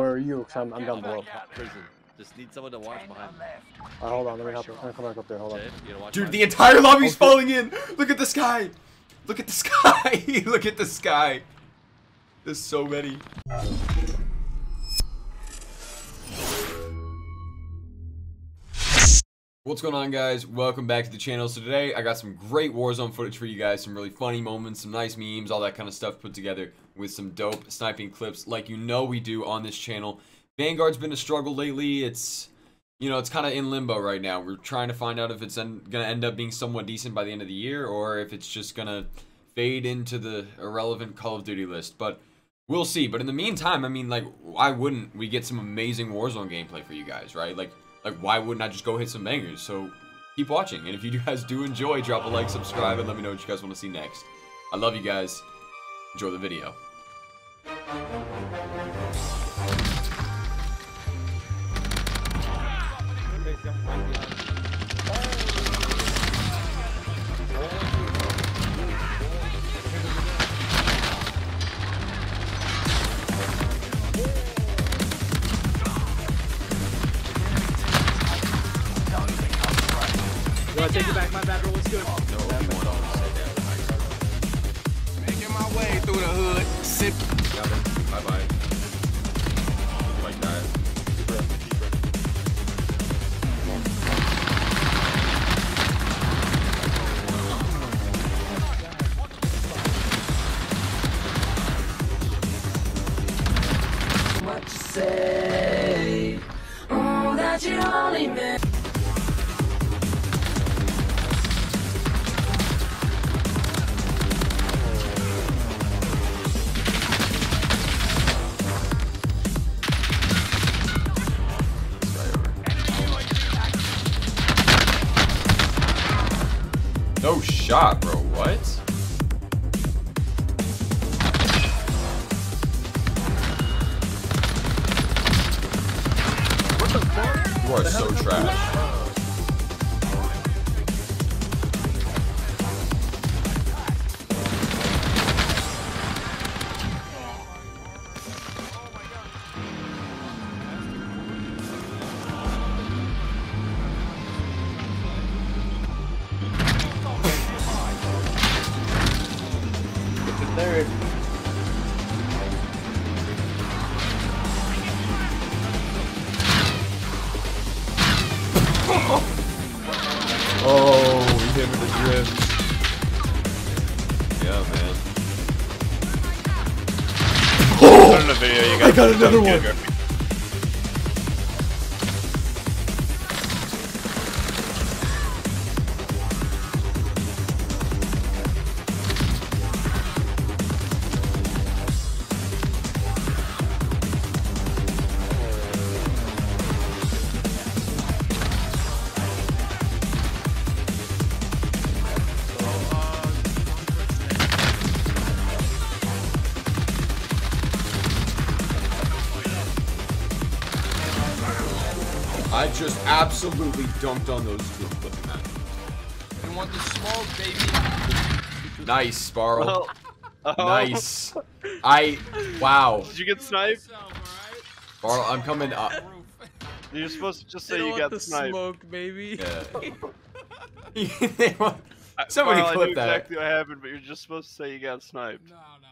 Where are you? 'Cause I'm, I'm down below. Prison. Just need someone to watch behind. me. Alright, uh, hold on. Let me help you. I'm gonna come back up there. Hold on. Jay, you gonna watch Dude, the entire lobby's oh, falling in. Look at the sky. Look at the sky. Look at the sky. There's so many. What's going on guys? Welcome back to the channel. So today I got some great Warzone footage for you guys, some really funny moments, some nice memes, all that kind of stuff put together with some dope sniping clips like you know we do on this channel. Vanguard's been a struggle lately. It's you know, it's kind of in limbo right now. We're trying to find out if it's going to end up being somewhat decent by the end of the year or if it's just going to fade into the irrelevant Call of Duty list. But we'll see. But in the meantime, I mean, like, why wouldn't we get some amazing Warzone gameplay for you guys, right? Like, like why wouldn't I just go hit some bangers? So keep watching. And if you guys do enjoy, drop a like, subscribe, and let me know what you guys want to see next. I love you guys. Enjoy the video. Back. My bad, bro. What's good? Making my way through the hood, sip. Got it. Bye bye. Like that. what you say. Oh, that you only meant. No shot, bro. What? You are so trash. Oh, he hit with the drift. Oh. Yeah, man. In video, I got another one. I just absolutely dunked on those two. Look at that. You want the smoke, baby? Nice, Sparrow. Oh. Oh. Nice. I. Wow. Did you get sniped? Sparrow, I'm coming up. You're supposed to just say you got want the sniped. smoke, baby. Yeah. They want- I- Somebody Carl, I knew that. exactly what happened, but you're just supposed to say you got sniped. No, no, no.